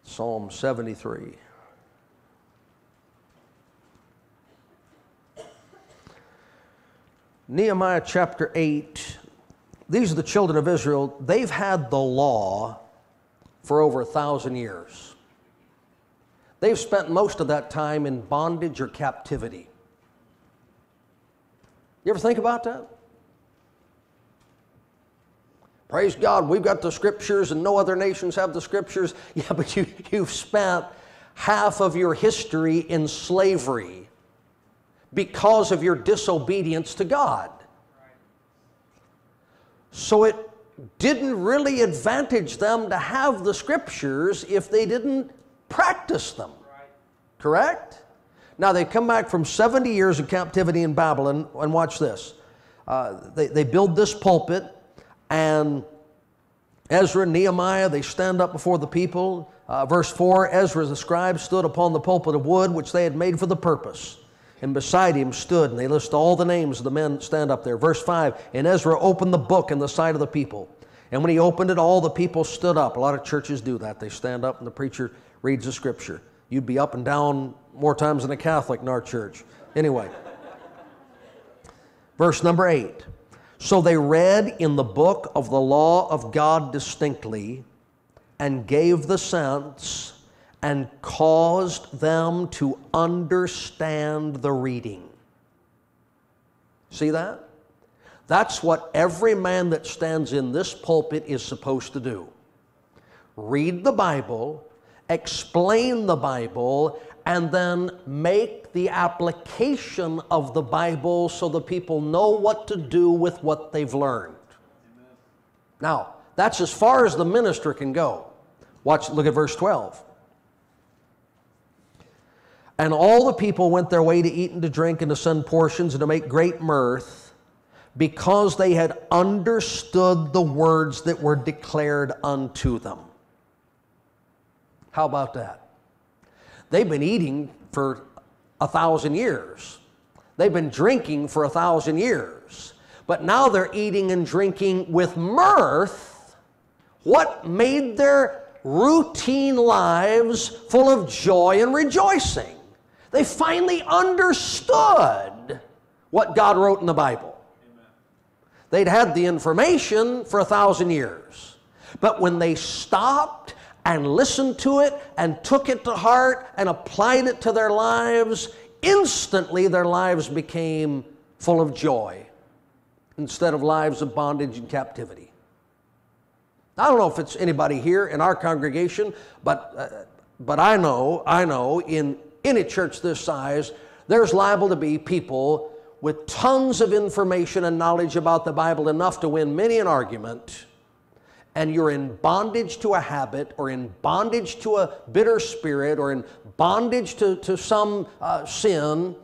Psalm 73. Nehemiah chapter 8. These are the children of Israel. They've had the law for over a thousand years. They've spent most of that time in bondage or captivity. You ever think about that? Praise God, we've got the scriptures and no other nations have the scriptures. Yeah, but you, you've spent half of your history in slavery because of your disobedience to God. So it didn't really advantage them to have the scriptures if they didn't practice them. Correct? Now they come back from 70 years of captivity in Babylon, and watch this. Uh, they, they build this pulpit, and Ezra and Nehemiah, they stand up before the people. Uh, verse 4 Ezra the scribe stood upon the pulpit of wood which they had made for the purpose. And beside him stood, and they list all the names of the men stand up there. Verse 5 And Ezra opened the book in the sight of the people. And when he opened it, all the people stood up. A lot of churches do that. They stand up and the preacher reads the scripture. You'd be up and down more times than a Catholic in our church. Anyway, verse number 8 so they read in the book of the law of God distinctly and gave the sense and caused them to understand the reading. See that? That's what every man that stands in this pulpit is supposed to do. Read the Bible, explain the Bible, and then make the application of the Bible so the people know what to do with what they've learned. Amen. Now, that's as far as the minister can go. Watch, look at verse 12. And all the people went their way to eat and to drink and to send portions and to make great mirth because they had understood the words that were declared unto them. How about that? They've been eating for a thousand years. They've been drinking for a thousand years. But now they're eating and drinking with mirth. What made their routine lives full of joy and rejoicing? They finally understood what God wrote in the Bible. They'd had the information for a thousand years. But when they stopped and listened to it and took it to heart and applied it to their lives, instantly their lives became full of joy instead of lives of bondage and captivity. I don't know if it's anybody here in our congregation, but, uh, but I know, I know in any church this size, there's liable to be people with tons of information and knowledge about the Bible, enough to win many an argument and you're in bondage to a habit or in bondage to a bitter spirit or in bondage to, to some uh, sin,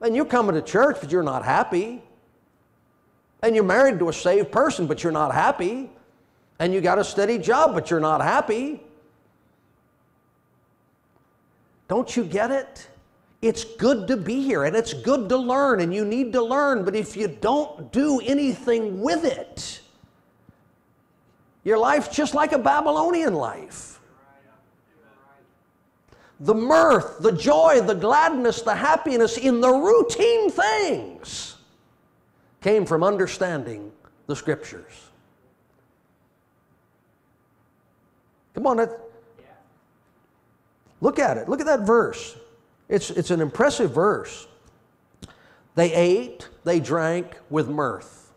and you're coming to church but you're not happy, and you're married to a saved person but you're not happy, and you got a steady job but you're not happy. Don't you get it? It's good to be here and it's good to learn and you need to learn, but if you don't do anything with it, your life's just like a Babylonian life. The mirth, the joy, the gladness, the happiness in the routine things came from understanding the scriptures. Come on, look at it. Look at that verse. It's, it's an impressive verse. They ate, they drank with mirth.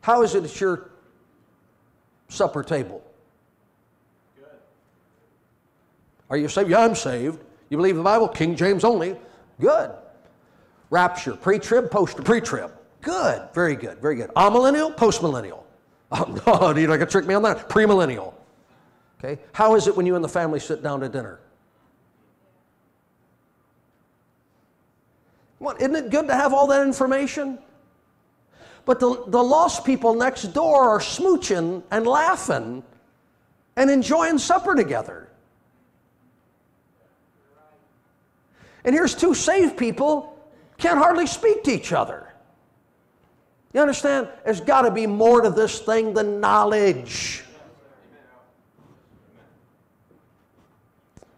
How is it at your supper table? Good. Are you saved? Yeah, I'm saved. You believe the Bible? King James only. Good. Rapture, pre trib, post pre trib. Good. Very good. Very good. Amillennial, post millennial. Oh, no, you're not going to trick me on that. Premillennial. Okay. How is it when you and the family sit down to dinner? What, isn't it good to have all that information? But the, the lost people next door are smooching and laughing and enjoying supper together. And here's two saved people can't hardly speak to each other. You understand? There's got to be more to this thing than knowledge.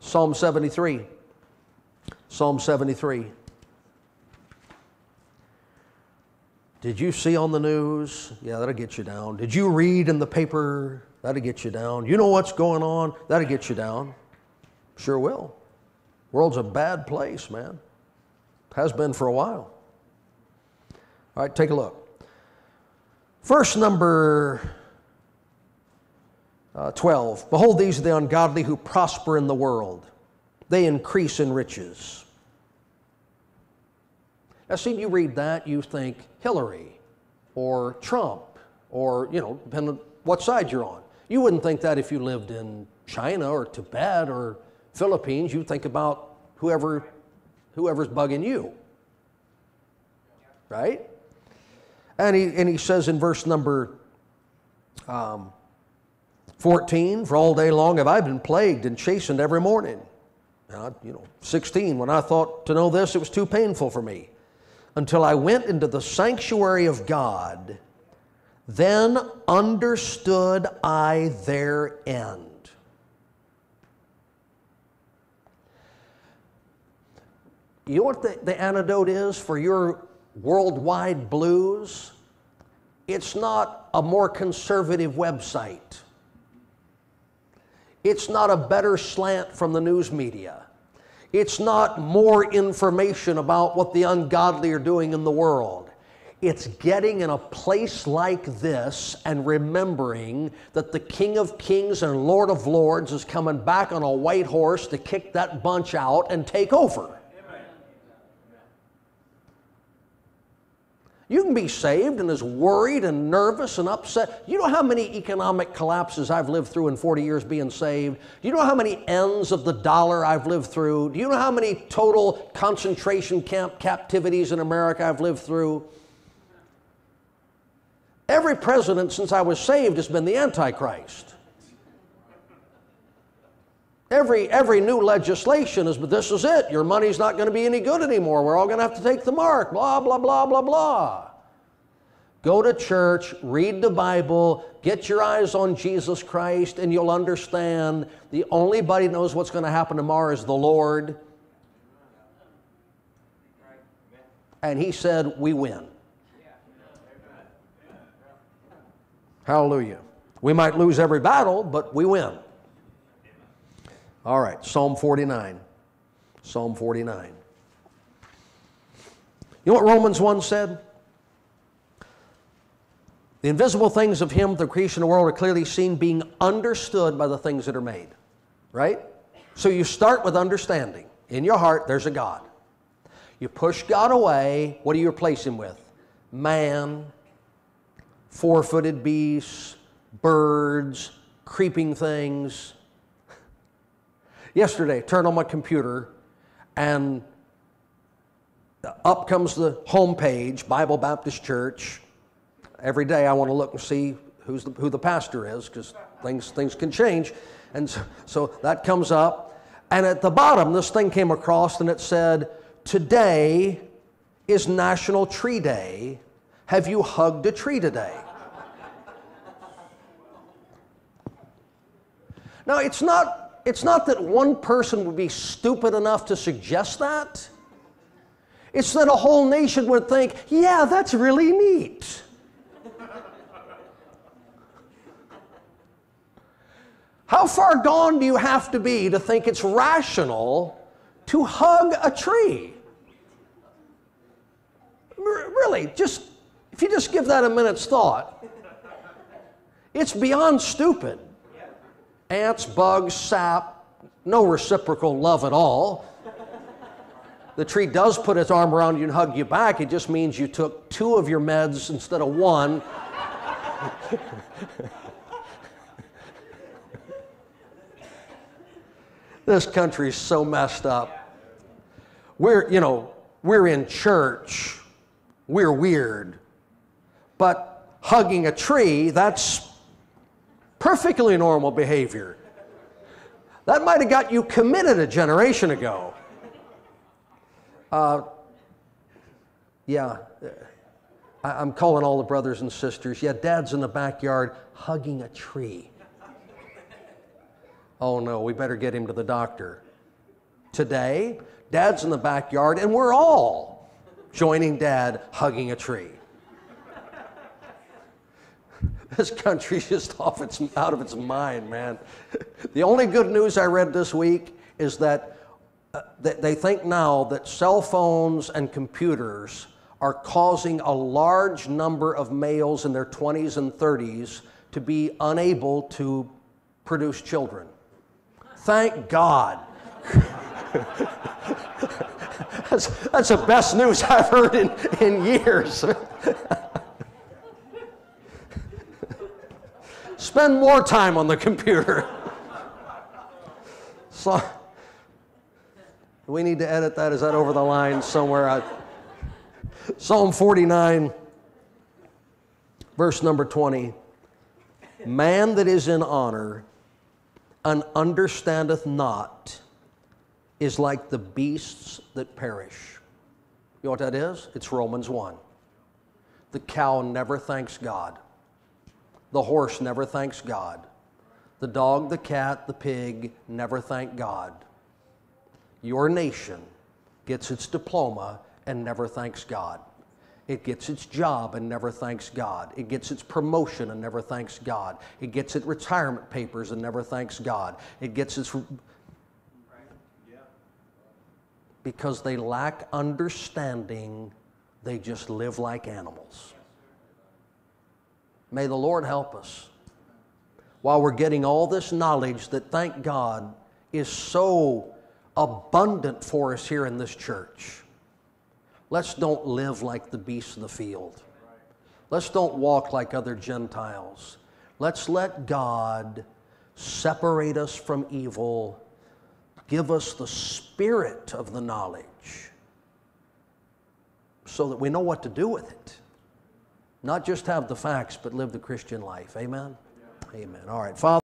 Psalm 73. Psalm 73. Did you see on the news? Yeah, that'll get you down. Did you read in the paper? That'll get you down. You know what's going on? That'll get you down. Sure will. World's a bad place, man. Has been for a while. All right, take a look. Verse number uh, 12 Behold, these are the ungodly who prosper in the world, they increase in riches. Now, see, you read that, you think Hillary or Trump or, you know, depending on what side you're on. You wouldn't think that if you lived in China or Tibet or Philippines. You'd think about whoever, whoever's bugging you. Right? And he, and he says in verse number um, 14, For all day long have I been plagued and chastened every morning. Now, you know, 16, when I thought to know this, it was too painful for me until I went into the sanctuary of God, then understood I their end. You know what the, the antidote is for your worldwide blues? It's not a more conservative website. It's not a better slant from the news media. It's not more information about what the ungodly are doing in the world. It's getting in a place like this and remembering that the King of Kings and Lord of Lords is coming back on a white horse to kick that bunch out and take over. You can be saved and as worried and nervous and upset. You know how many economic collapses I've lived through in 40 years being saved? Do you know how many ends of the dollar I've lived through? Do you know how many total concentration camp captivities in America I've lived through? Every president since I was saved has been the Antichrist. Every, every new legislation is, but this is it. Your money's not going to be any good anymore. We're all going to have to take the mark. Blah, blah, blah, blah, blah. Go to church, read the Bible, get your eyes on Jesus Christ, and you'll understand the only body knows what's going to happen tomorrow is the Lord. And He said, We win. Hallelujah. We might lose every battle, but we win. All right, Psalm 49. Psalm 49. You know what Romans 1 said? The invisible things of Him, the creation of the world, are clearly seen, being understood by the things that are made. Right? So you start with understanding. In your heart, there's a God. You push God away, what do you replace Him with? Man, four footed beasts, birds, creeping things. Yesterday, turn on my computer and up comes the homepage, Bible Baptist Church. Every day I want to look and see who's the, who the pastor is because things, things can change. And so, so that comes up. And at the bottom, this thing came across and it said, Today is National Tree Day. Have you hugged a tree today? now, it's not, it's not that one person would be stupid enough to suggest that. It's that a whole nation would think, yeah, that's really neat. How far gone do you have to be to think it's rational to hug a tree? Really, just if you just give that a minute's thought, it's beyond stupid. Ants, bugs, sap, no reciprocal love at all. The tree does put its arm around you and hug you back. It just means you took two of your meds instead of one. this country's so messed up. We're, you know, we're in church. We're weird. But hugging a tree, that's perfectly normal behavior. That might have got you committed a generation ago. Uh, yeah, I, am calling all the brothers and sisters. Yeah, dad's in the backyard hugging a tree. Oh no, we better get him to the doctor. Today, dad's in the backyard, and we're all joining dad hugging a tree. This country's just off its, out of its mind, man. The only good news I read this week is that uh, they think now that cell phones and computers are causing a large number of males in their 20s and 30s to be unable to produce children. Thank God. that's, that's the best news I've heard in, in years. Spend more time on the computer. so, we need to edit that. Is that over the line somewhere? I, Psalm 49, verse number 20. Man that is in honor and understandeth not is like the beasts that perish. You know what that is? It's Romans 1. The cow never thanks God. The horse never thanks God. The dog, the cat, the pig never thank God. Your nation gets its diploma and never thanks God. It gets its job and never thanks God. It gets its promotion and never thanks God. It gets its retirement papers and never thanks God. It gets its. Because they lack understanding, they just live like animals. May the Lord help us. While we're getting all this knowledge that, thank God, is so abundant for us here in this church, let's don't live like the beasts of the field. Let's don't walk like other Gentiles. Let's let God separate us from evil, give us the spirit of the knowledge so that we know what to do with it. Not just have the facts, but live the Christian life. Amen? Amen. All right. Father.